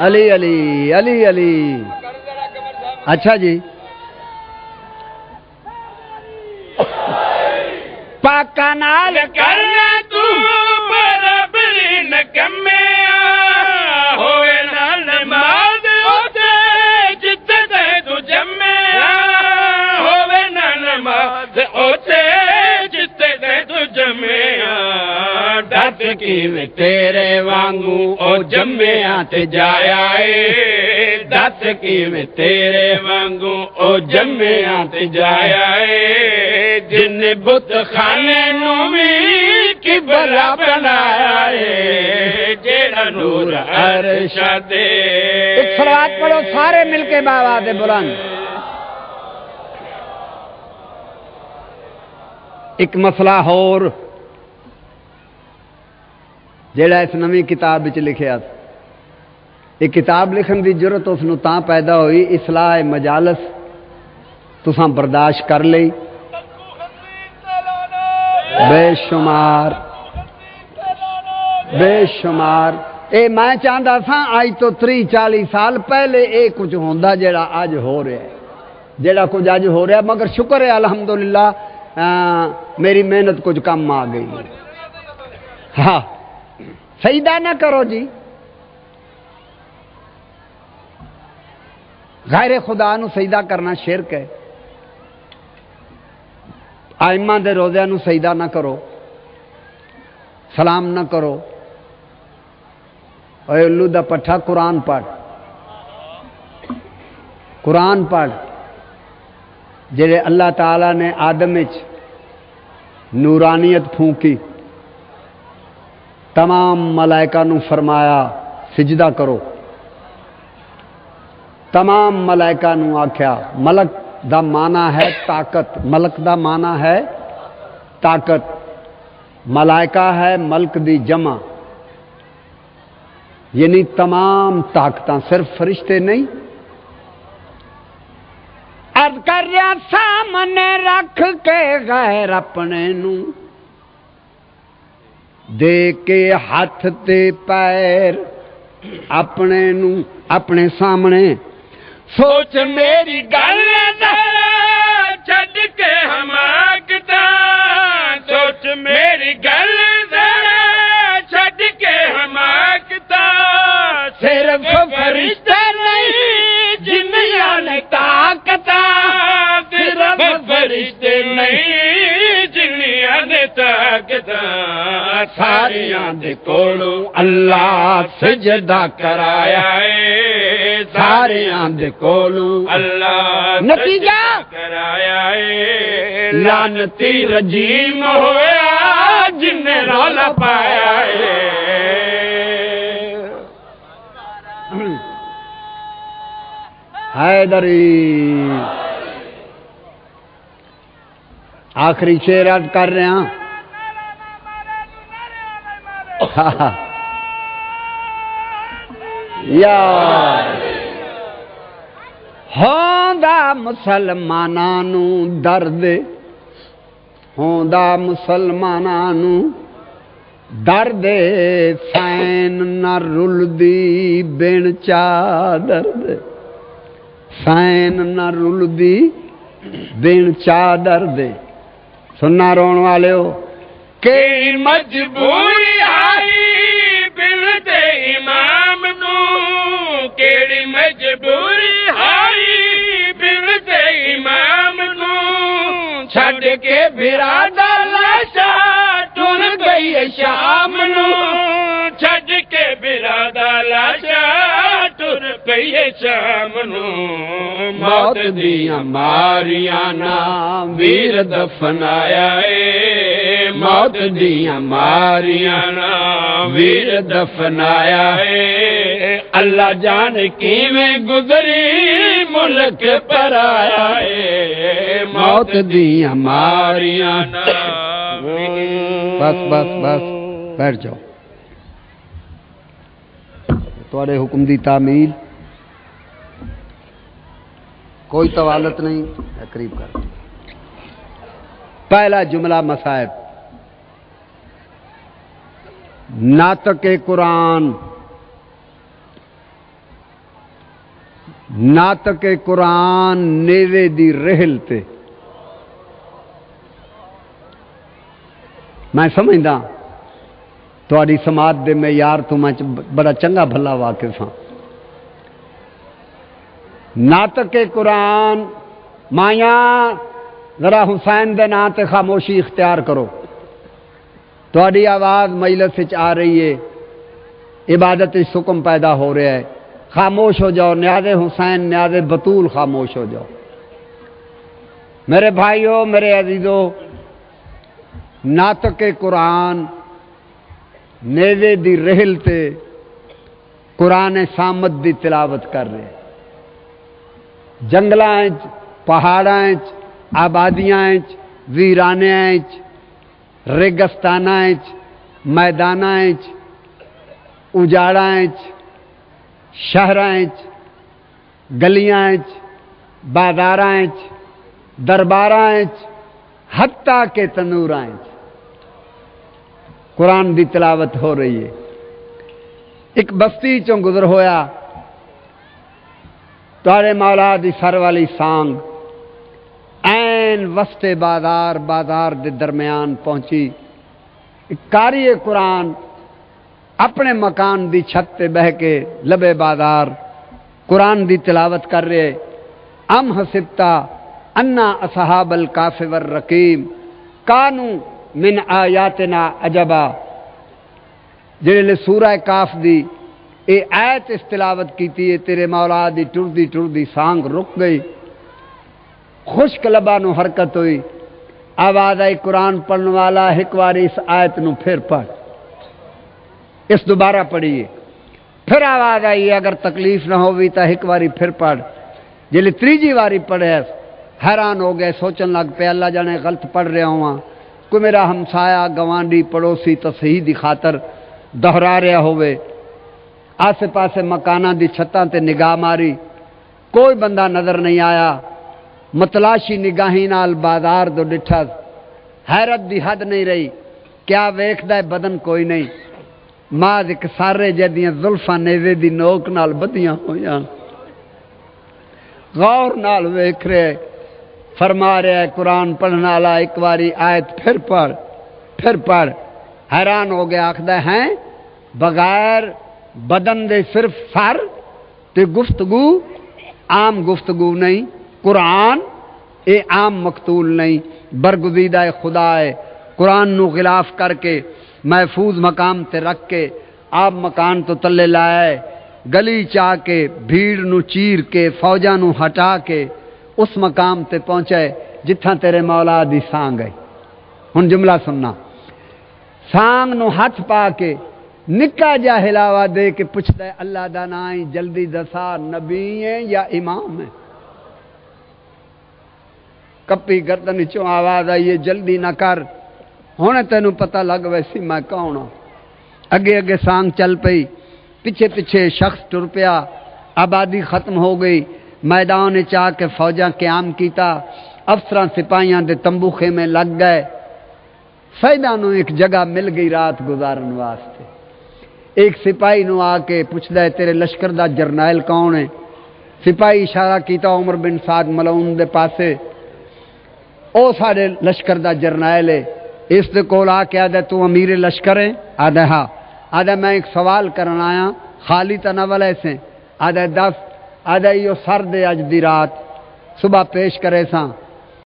अली अली अली अली। अच्छा जी। पाका नाल करना तू। होए दस किवे तेरे वांगू ओ जम्मिया ते जाया दस किवे तेरे वांगू ओ जम्मिया ते जाया जिन बुत खाने नू भी किबला बनाया ए जेड़ा नूर अरशा दे। एक पढ़ो, सारे मिलके बाबा दे बुलंद। एक मसला होर ਜਿਹੜਾ ਇਸ ਨਵੀਂ ਕਿਤਾਬ ਵਿੱਚ ਲਿਖਿਆ ਇਹ ਕਿਤਾਬ ਲਿਖਣ ਦੀ ਜ਼ਰੂਰਤ ਉਸ ਨੂੰ ਤਾਂ ਪੈਦਾ ਹੋਈ ਇਸਲਾਹ ਮਜਾਲਸ ਤੁਸੀਂ ਬਰਦਾਸ਼ਤ ਕਰ ਲਈ ਬੇਸ਼ੁਮਾਰ ਬੇਸ਼ੁਮਾਰ ਇਹ ਮੈਂ ਚਾਹੁੰਦਾ ਸਾਂ ਅੱਜ ਤੋਂ 30 40 ਸਾਲ ਪਹਿਲੇ ਇਹ ਕੁਝ ਹੁੰਦਾ ਜਿਹੜਾ ਅੱਜ ਹੋ ਰਿਹਾ ਹੈ ਜਿਹੜਾ ਕੁਝ ਅੱਜ ਹੋ ਰਿਹਾ ਮਗਰ ਸ਼ੁਕਰ ਹੈ ਅਲਹਮਦੁਲਿਲਾ मेरी मेहनत कुछ कम आ गई हाँ सईदा ना करो जी। गैर खुदा सईदा करना शिरक है। आइमा दे रोज़े सईदा ना करो। सलाम ना करो। और उल्लू का पट्ठा कुरान पढ़। कुरान पढ़। जे अल्लाह तला ने आदम नूरानियत फूकी। तमाम मलाइका फरमाया, सिजदा करो। तमाम मलाइका आख्या, मलक दा माना है ताकत, मलक दा माना है ताकत। मलाइका है मलक दी जमा। यानी तमाम ताकत सिर्फ़ फरिश्ते नहीं। कर सामने रख के गैर अपने नू। ਦੇ ਕੇ ਹੱਥ ਤੇ ਪੈਰ ਆਪਣੇ ਨੂੰ ਆਪਣੇ ਸਾਹਮਣੇ। ਸੋਚ ਮੇਰੀ ਗੱਲ ਜ਼ਰਾ ਛੱਡ ਕੇ ਹਮਾਕਤਾ ਸੋਚ ਮੇਰੀ ਗੱਲ ਜ਼ਰਾ ਛੱਡ ਕੇ ਹਮਾਕਤਾ ਸਿਰਫ ਫਰਿਸ਼ਤੇ ਨਹੀਂ ਜਿੰਨੀਆਂ ਨੇ ਤਾਕਤਾਂ। ਸਿਰਫ ਫਰਿਸ਼ਤੇ ਨਹੀਂ सकदा सारियाँ अल्लाह सजदा कराया है। सारियाँ अल्लाह नतीजा? कराया है। लानती रजीम होया जिन्ने रौला पाया हैदरी। आखिरी शेर याद कर रहे हैं। होंदा मुसलमाना दर्द, होंदा मुसलमाना दर्द फ़ैन न रुलदी बिन चा दर्द। फ़ैन न रुलदी बिन चा दर्द। सुनना रोण वाले हो ਵਾਲਿਓ ਮਜਬੂਰੀ ਆਈ ਬਿਨ ਤੇ ਇਮਾਮ ਨੂੰ। ਕਿਹੜੀ ਮਜਬੂਰੀ ਆਈ ਬਿਨ ਤੇ ਇਮਾਮ ਨੂੰ। ਛੱਡ ਕੇ ਬਿਰਾਦਾ ਲਾਸ਼ਾ ਟੁਰ ਗਈ ਸ਼ਾਮ ਨੂੰ। ਛੱਡ ਕੇ ਬਿਰਾਦਾ ਲਾਸ਼ਾ ਟੁਰ ਗਈ ਸ਼ਾਮ ਨੂੰ। ਮੌਤ ਦੀਆਂ ਮਾਰੀਆਂ ਨਾ ਵੀਰ ਦਫਨਾਇਆ ਏ। ਮੌਤ ਦੀਆਂ ਮਾਰੀਆਂ ਨਾ ਵੀਰ ਦਫਨਾਇਆ ਏ ਅੱਲਾ ਜਾਣ ਕਿਵੇਂ ਗੁਜ਼ਰੀ ਮੁਲਕ ਪਰਾਇਆ ਏ ਮੌਤ ਦੀਆਂ ਮਾਰੀਆਂ ਨਾ बस बस बस बैठ जाओ थोड़े हुक्म दी तामील कोई तवालत नहीं है करीब कर पहला जुमला मसायब नातक कुरान। नातक कुरान नेरे दी रहल ते। मैं समझदा थोड़ी समाज के मैं यार तो मैं बड़ा चंगा भला वाकिफ हाँ। नातक कुरान, माया, जरा हुसैन दे नाते खामोशी इख्तियार करो। थोड़ी आवाज़ मजलस आ रही है इबादत सुकम पैदा हो रहा है खामोश हो जाओ न्याज हुसैन न्याज बतूल खामोश हो जाओ मेरे भाइयों मेरे अजीजों नातक कुरान नेवे दी रहल ते कुरान सामत दी तिलावत कर रहे जंगलों पहाड़ों आबादियों वीरान्या रेगस्तानाएँ मैदानाएँ उजाड़ाएँ शहराएँ गलियाएँ बाजाराएँ दरबाराएँ हत्ता के तनूराएँ कुरान की तलावत हो रही है। एक बस्ती चों गुजर होया तारे मौला दी सर वाली सांग ਤੁਹਾਡੇ ਮੌਲਾ ਦੀ ਸਰ ਵਾਲੀ ਸਾਂਗ ਐਨ ਵਸਤੇ ਬਾਜ਼ਾਰ ਬਾਜ਼ਾਰ ਦੇ ਦਰਮਿਆਨ ਪਹੁੰਚੀ ਇੱਕ ਕਾਰੀ ਕੁਰਾਨ अपने मकान की छत पे बह के लबे बाजार कुरान की तिलावत कर रहे अम हसिबता अन्ना असहाबल काफिवर रकीम कानू मिन आयातना अजबा जेड़े सूरा काफ दी ए आयत इस तिलावत की तेरे मौला दी टुरदी टुरदी सांग रुक गई खुश्क लबा हरकत हुई। आवाज़ आई, कुरान पढ़ने वाला, एक बार इस आयत न फिर पढ़। इस दोबारा पढ़िए। फिर आवाज़ आई, अगर तकलीफ़ ना होगी तो एक बारी फिर पढ़। ज़िले तीजी बारी पढ़े हैरान हो गए, सोचन लग पे, अल्लाह जाने गलत पढ़ रहा हुआ। कोई मेरा हमसाया, गवांडी, पड़ोसी तो सही दी खातर दोहरा रहा होवे। आसे पासे मकाना की छत्ता निगाह मारी। कोई बंदा नज़र नहीं आया। मतलाशी निगाही नाल बाज़ार दो डिठा। हैरत दी हद नहीं रही। क्या वेखदा है बदन कोई नहीं। माज एक सारे जदियाँ जुल्फा नेवे दी नोक नाल बधियाँ होयां गौर नाल वेख रहे फरमा रहा है, कुरान पढ़ने वाला एक बारी आयत फिर पढ़ फिर पढ़। हैरान हो गया, आखद है? बगैर बदन दे सिर्फ़ सर ते गुफ्तगु, आम गुफ्तगु नहीं। कुरान ये आम मकतूल नहीं बरगुजीदा खुदा है कुरान नु खिलाफ करके, महफूज मकाम ते रख के, आप मकान तो तले लाए, गली चा के भीड़ न चीर के, फौजा न हटा के, उस मकाम ते पहुँचे जिथा तेरे मौला दी सांग है। हूँ जुमला सुनना। सांग न हथ पा के निका जा हिलावा दे के पुछद अल्लाह का ना जल्दी दसा, नबी है या इमाम है? ਕੱਪੀ ਗਰਦਨ ਚੋਂ ਆਵਾਜ਼ ਆਈ ਜਲਦੀ ਨਾ ਕਰ। ਹੁਣ ਤੈਨੂੰ ਪਤਾ ਲੱਗ ਵੈਸੀ ਮੈਂ ਕੌਣ ਹਾਂ ਅੱਗੇ ਅੱਗੇ ਸਾਂਗ ਚੱਲ ਪਈ। ਪਿੱਛੇ ਪਿੱਛੇ ਸ਼ਖਸ ਟੁਰ ਪਿਆ। ਆਬਾਦੀ ਖਤਮ ਹੋ ਗਈ। ਮੈਦਾਨ ਵਿੱਚ ਆ ਕੇ ਫੌਜਾਂ ਕਿਆਮ ਕੀਤਾ। ਅਫਸਰਾਂ ਸਿਪਾਹੀਆਂ ਦੇ ਤੰਬੂ ਖੇਮੇ ਲੱਗ ਗਏ। ਫੈਦਾ ਨੂੰ ਇੱਕ ਜਗ੍ਹਾ ਮਿਲ ਗਈ ਰਾਤ ਗੁਜ਼ਾਰਨ ਵਾਸਤੇ। ਇੱਕ ਸਿਪਾਹੀ ਨੂੰ ਆ ਕੇ ਪੁੱਛਦਾ ਤੇਰੇ ਲਸ਼ਕਰ ਦਾ ਜਰਨੈਲ ਕੌਣ ਹੈ? ਸਿਪਾਹੀ ਇਸ਼ਾਰਾ ਕੀਤਾ, ਉਮਰ ਬਿਨ ਸਾਦ ਮਲੌਨ ਦੇ ਪਾਸੇ। ओ साढ़े लश्कर का जरनैल है इस कोल आके ਆ तू अमीर लश्कर है ਲਸ਼ਕਰ हाँ ਆਦਾ मैं एक सवाल करना आया खाली ਆਇਆ। ਖਾਲੀ वले से आदे दस आदे यो सर दे अज दी रात सुबह पेश करे सा